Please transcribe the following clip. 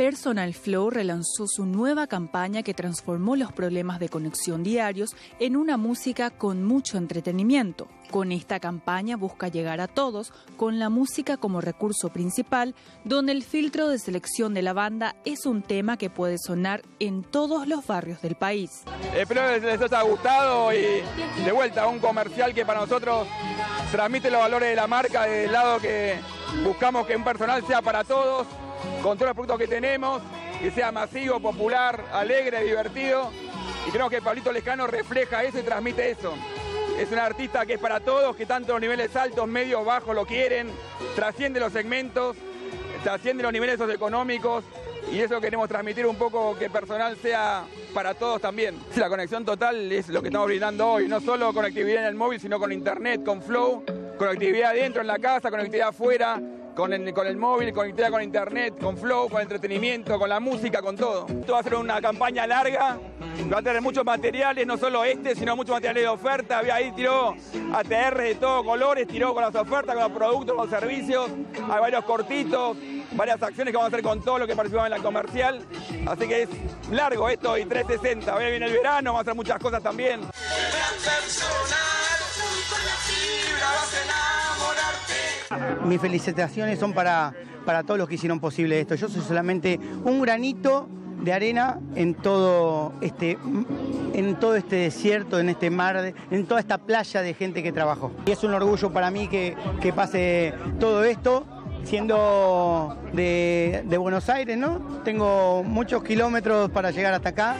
Personal Flow relanzó su nueva campaña que transformó los problemas de conexión diarios en una música con mucho entretenimiento. Con esta campaña busca llegar a todos con la música como recurso principal, donde el filtro de selección de la banda es un tema que puede sonar en todos los barrios del país. Espero que les haya gustado y de vuelta un comercial que para nosotros transmite los valores de la marca, del lado que buscamos que un personal sea para todos con todos los productos que tenemos, que sea masivo, popular, alegre, divertido. Y creo que Pablito Lescano refleja eso y transmite eso. Es un artista que es para todos, que tanto los niveles altos, medios, bajos lo quieren, trasciende los segmentos, trasciende los niveles socioeconómicos y eso queremos transmitir un poco que personal sea para todos también. La conexión total es lo que estamos brindando hoy, no solo conectividad en el móvil, sino con internet, con flow, conectividad adentro en la casa, conectividad afuera, con el, con el móvil, conectada con internet, con flow, con entretenimiento, con la música, con todo. Esto va a ser una campaña larga, va a tener muchos materiales, no solo este, sino muchos materiales de oferta. Había ahí tiró ATR de todos colores, tiró con las ofertas, con los productos, con los servicios. Hay varios cortitos, varias acciones que vamos a hacer con todo lo que participamos en la comercial. Así que es largo esto y 360. Ahora viene el verano, vamos a hacer muchas cosas también. Mis felicitaciones son para, para todos los que hicieron posible esto. Yo soy solamente un granito de arena en todo este en todo este desierto, en este mar, en toda esta playa de gente que trabajó. Y es un orgullo para mí que, pase todo esto siendo de, de Buenos Aires, ¿no? Tengo muchos kilómetros para llegar hasta acá.